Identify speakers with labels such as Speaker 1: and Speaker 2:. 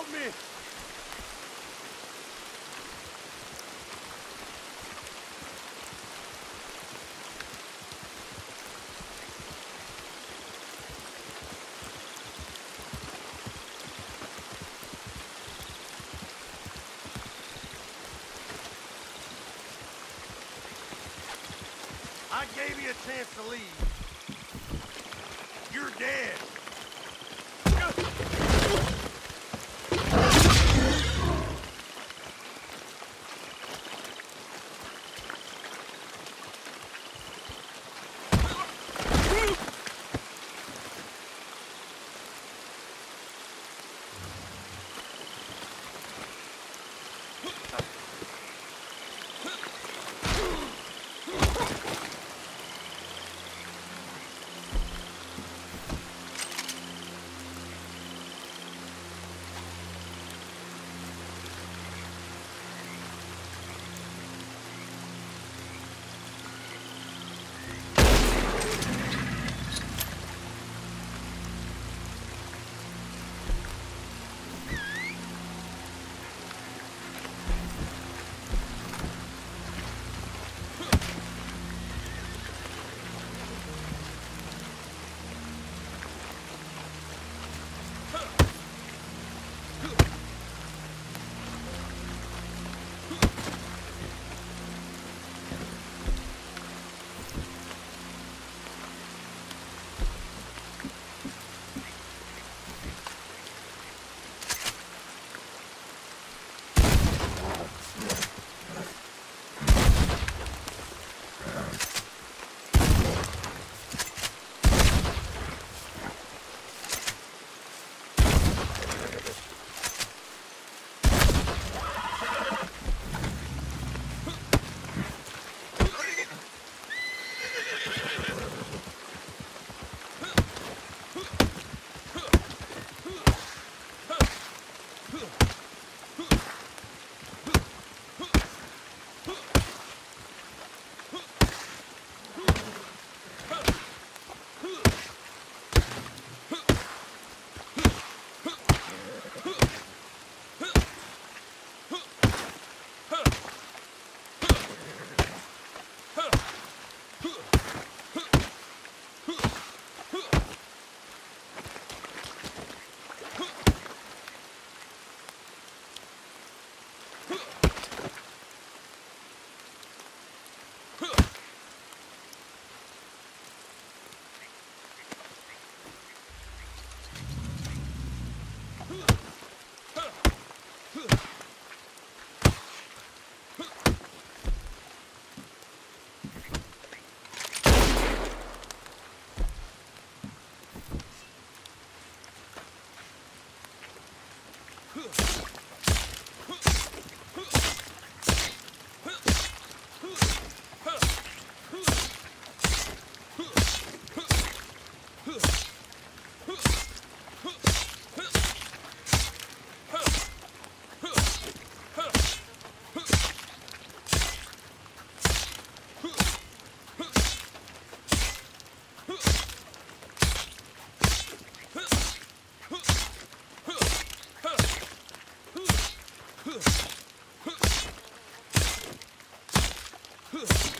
Speaker 1: Help me! I gave you a chance to leave. You're dead. Huh. Huh.